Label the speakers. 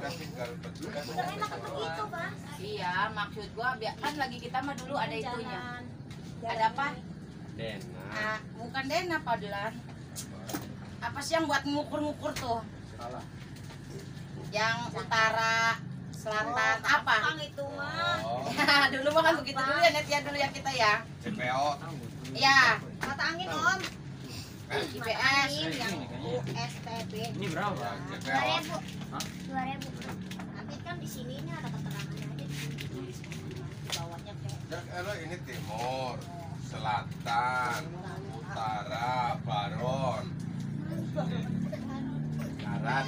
Speaker 1: Kan
Speaker 2: iya, maksud gua biar kan lagi kita mah dulu
Speaker 1: ada itunya. Ada apa?
Speaker 3: Dena.
Speaker 1: Ah, bukan Dena padahal. Apa sih yang buat ngukur-ngukur tuh? Yang utara, selatan, oh,
Speaker 2: apa? itu mah.
Speaker 4: Oh.
Speaker 1: Ya, dulu mah kan begitu dulu ya Net ya dulu ya kita ya.
Speaker 4: CPO.
Speaker 1: Iya.
Speaker 2: Mata angin Om.
Speaker 1: IPS
Speaker 2: yang
Speaker 3: Ini berapa?
Speaker 2: Dua ribu. Dua ribu. Sini ini ada keterangannya aja. Di bawahnya kayak.
Speaker 4: Ya, elo ini timur, selatan, utara, baron, barat.